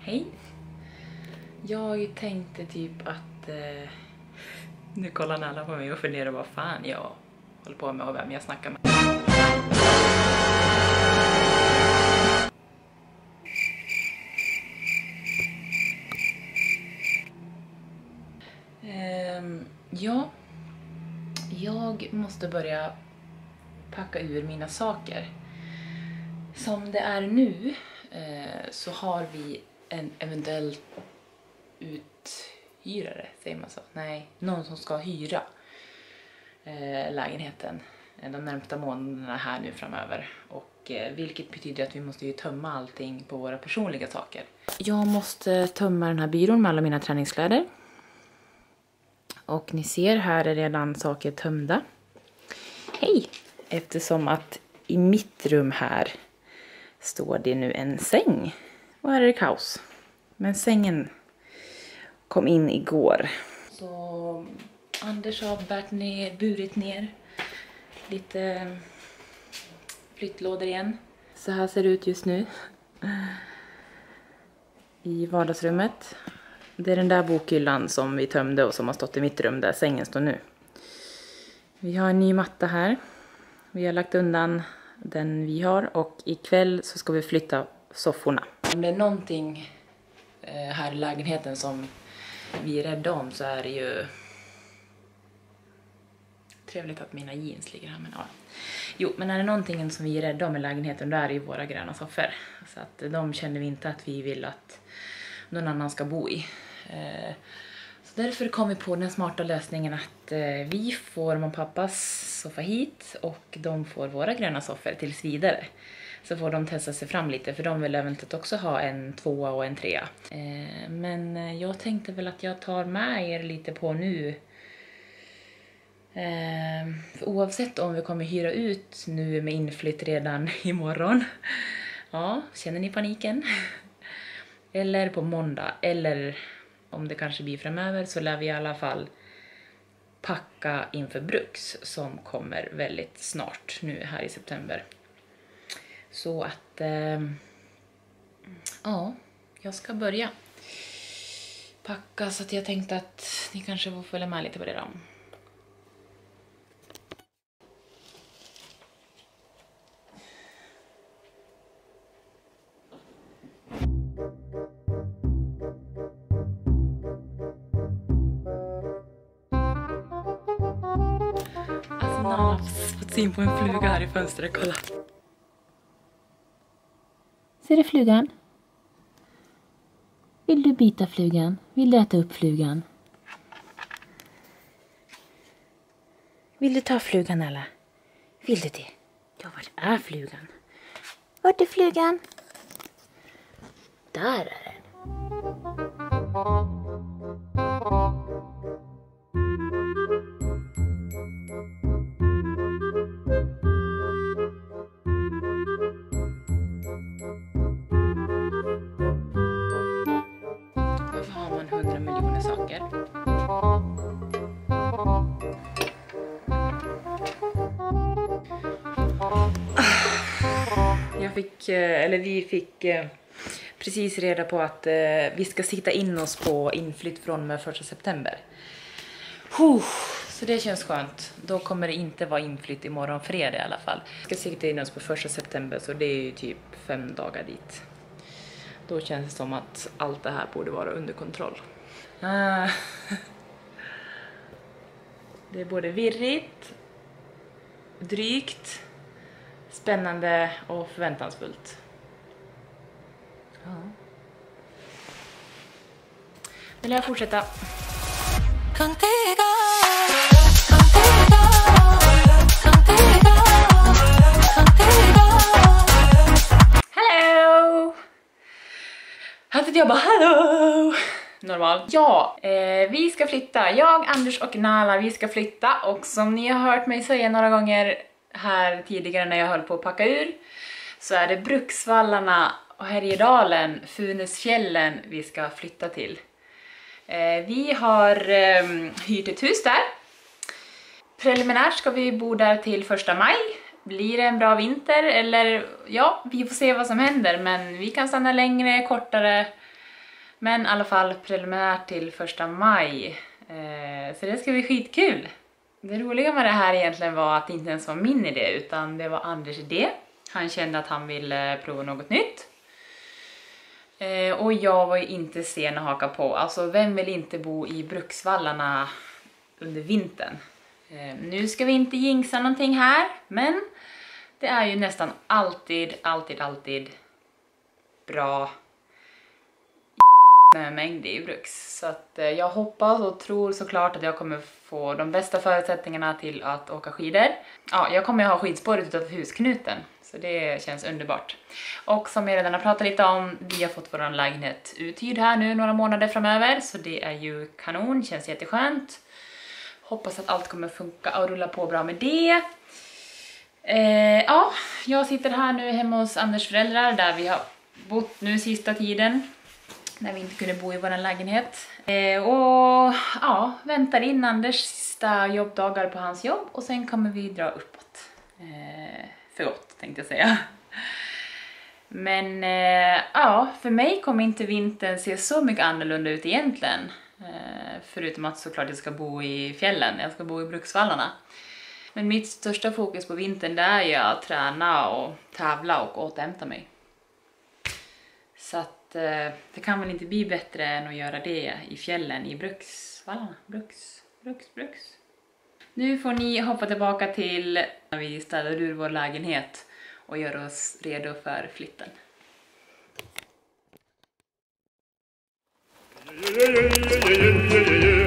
Hej. Jag tänkte typ att... Eh, nu kollar alla på mig och funderar vad fan jag håller på med och vem jag snackar med. Ehm, ja, jag måste börja packa ur mina saker. Som det är nu eh, så har vi en eventuell uthyrare, säger man så? Nej, någon som ska hyra eh, lägenheten eh, de närmsta månaderna här nu framöver. Och eh, vilket betyder att vi måste ju tömma allting på våra personliga saker. Jag måste tömma den här byrån med alla mina träningskläder. Och ni ser, här är redan saker tömda. Hej! Eftersom att i mitt rum här står det nu en säng. Och här är det kaos. Men sängen kom in igår. Så Anders har bärt ner, burit ner lite flyttlådor igen. Så här ser det ut just nu. I vardagsrummet. Det är den där bokhyllan som vi tömde och som har stått i mitt rum där sängen står nu. Vi har en ny matta här. Vi har lagt undan den vi har och ikväll så ska vi flytta sofforna. Om det är någonting eh, här i lägenheten som vi är rädda om så är det ju trevligt att mina jeans ligger här men ja. Jo, men är det någonting som vi är rädda om i lägenheten då är det ju våra gröna soffor. Så att de känner vi inte att vi vill att någon annan ska bo i. Eh, så därför kom vi på den smarta lösningen att eh, vi får mamma och pappas soffa hit och de får våra gröna soffor tills vidare. Så får de testa sig fram lite för de vill eventuellt också ha en tvåa och en trea. Eh, men eh, jag tänkte väl att jag tar med er lite på nu eh, för oavsett om vi kommer hyra ut nu med inflytt redan imorgon, ja, känner ni paniken? Eller på måndag, eller om det kanske blir framöver så lär vi i alla fall packa inför Bruks som kommer väldigt snart nu här i september. Så att, eh, ja, jag ska börja packa så att jag tänkte att ni kanske får följa med lite på det då. Alltså, Navs fått syn på en fluga här i fönstret, kolla. Ser du flugan? Vill du bita flugan? Vill du äta upp flugan? Vill du ta flugan alla? Vill du det? Ja, var är flugan? Vart är flugan? Där är den. Fick, eh, eller vi fick eh, precis reda på att eh, vi ska sikta in oss på inflytt från och med 1 september. Så det känns skönt. Då kommer det inte vara inflytt imorgon fredag i alla fall. Vi ska sikta in oss på 1 september så det är ju typ fem dagar dit. Då känns det som att allt det här borde vara under kontroll. Ah. Det är både virrigt, drygt spännande och förväntansfullt. Ja. Vill jag fortsätta? Hello! Här sitter jag bara hallå! Normal. Ja, eh, vi ska flytta. Jag, Anders och Nala, vi ska flytta och som ni har hört mig säga några gånger här tidigare när jag höll på att packa ur så är det Bruksvallarna och Härjedalen, Funäsfjällen vi ska flytta till. Eh, vi har ehm, hyrt ett hus där. Preliminärt ska vi bo där till första maj. Blir det en bra vinter eller ja, vi får se vad som händer men vi kan stanna längre, kortare. Men i alla fall preliminärt till första maj. Eh, så det ska bli skitkul. Det roliga med det här egentligen var att det inte ens var min idé utan det var Anders idé. Han kände att han ville prova något nytt. Eh, och jag var ju inte sen att haka på. Alltså vem vill inte bo i Bruksvallarna under vintern? Eh, nu ska vi inte jinxa någonting här, men det är ju nästan alltid, alltid, alltid bra med mängd i Bruks. Så att eh, jag hoppas och tror såklart att jag kommer få de bästa förutsättningarna till att åka skidor. Ja, jag kommer ju ha skidspåret utanför husknuten, så det känns underbart. Och som jag redan har pratat lite om, vi har fått vår lägenhet uthyrd här nu några månader framöver, så det är ju kanon, känns jätteskönt. Hoppas att allt kommer funka och rulla på bra med det. Eh, ja, jag sitter här nu hemma hos Anders föräldrar där vi har bott nu sista tiden när vi inte kunde bo i vår lägenhet. Eh, och ja, väntar in Anders sista jobbdagar på hans jobb och sen kommer vi dra uppåt. Eh, för gott tänkte jag säga. Men eh, ja, för mig kommer inte vintern se så mycket annorlunda ut egentligen. Eh, förutom att såklart jag ska bo i fjällen, jag ska bo i Bruksvallarna. Men mitt största fokus på vintern det är ju att träna och tävla och återhämta mig. Att eh, det kan väl inte bli bättre än att göra det i fjällen i Bruksvallarna. Bruks, Bruks, Bruks. Nu får ni hoppa tillbaka till när vi städar ur vår lägenhet och gör oss redo för flytten.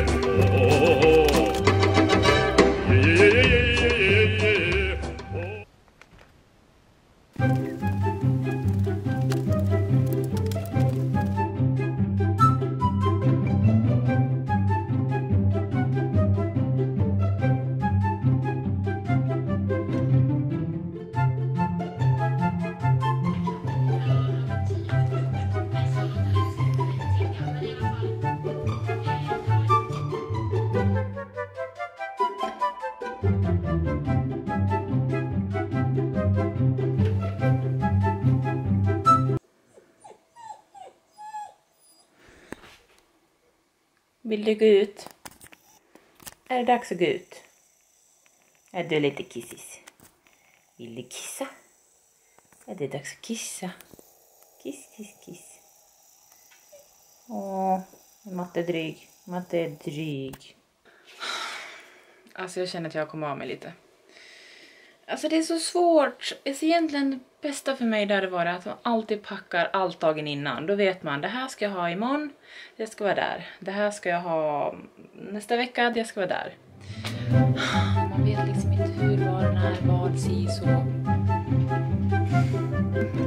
Vill du gå ut? Är det dags att gå ut? Är du lite kissis? Vill du kissa? Är det dags att kissa? Kiss, kiss, kiss. Åh, Matte är dryg. Matte är dryg. Alltså jag känner att jag kommer av mig lite. Alltså det är så svårt. Alltså egentligen det bästa för mig där det var att man alltid packar allt dagen innan. Då vet man, det här ska jag ha imorgon, det ska vara där. Det här ska jag ha nästa vecka, det ska vara där. Man vet liksom inte hur, var, när, vad, si, så.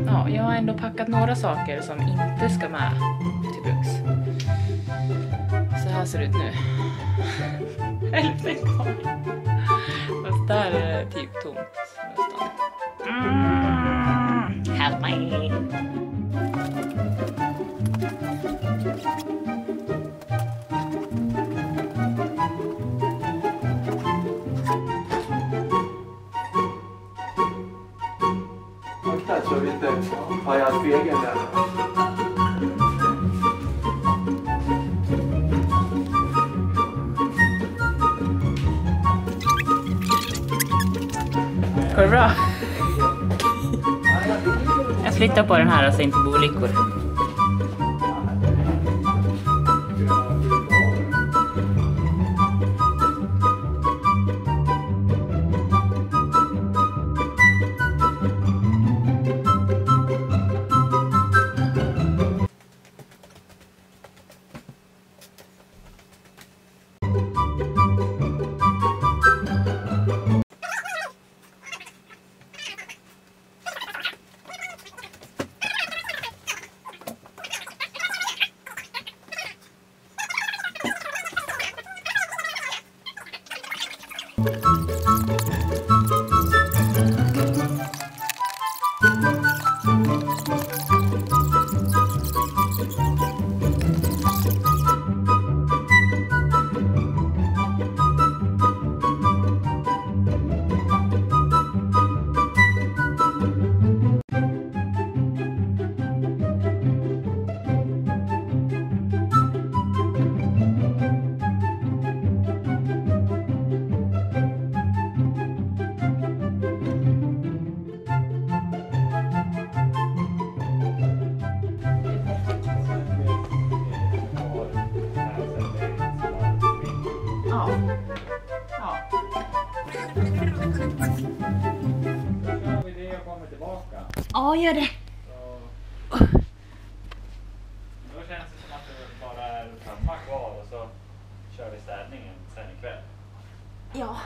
Ja, jag har ändå packat några saker som inte ska med till Bruks. Så här ser det ut nu. Hälften kvar. Fast där är det typ tomt nästan. Mm, help me. Akta så vi inte pajar spegeln där. Går det bra? Jag flyttar på den här så det inte blir olyckor. Ja, gör det. Då känns det som att det bara är hemma kvar och så kör vi städningen sen ikväll. Ja.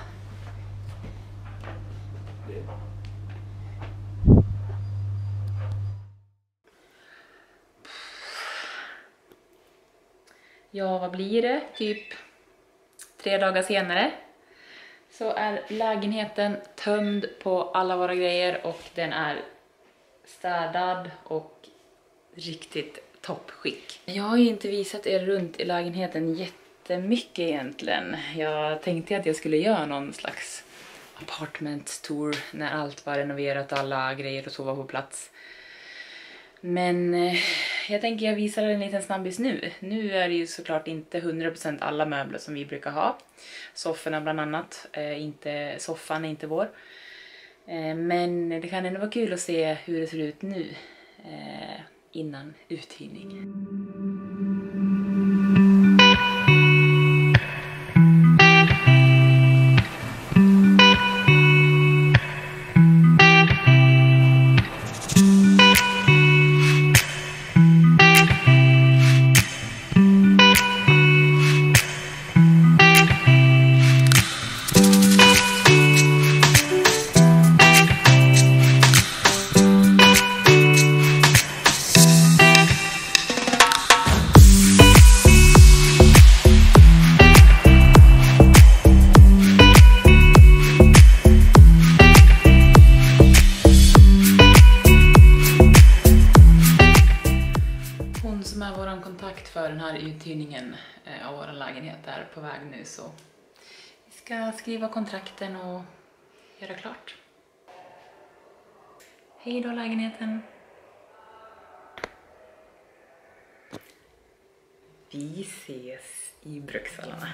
Ja, vad blir det? Typ tre dagar senare så är lägenheten tömd på alla våra grejer och den är städad och riktigt toppskick. Jag har ju inte visat er runt i lägenheten jättemycket egentligen. Jag tänkte att jag skulle göra någon slags apartment tour när allt var renoverat och alla grejer och så var på plats. Men eh, jag tänker jag visar en liten snabbis nu. Nu är det ju såklart inte 100% alla möbler som vi brukar ha. Sofforna bland annat. Eh, inte, soffan är inte vår. Eh, men det kan ändå vara kul att se hur det ser ut nu eh, innan uthyrning. Uthyrningen eh, av vår lägenhet är på väg nu så vi ska skriva kontrakten och göra klart. Hej då lägenheten! Vi ses i Bruksvallarna.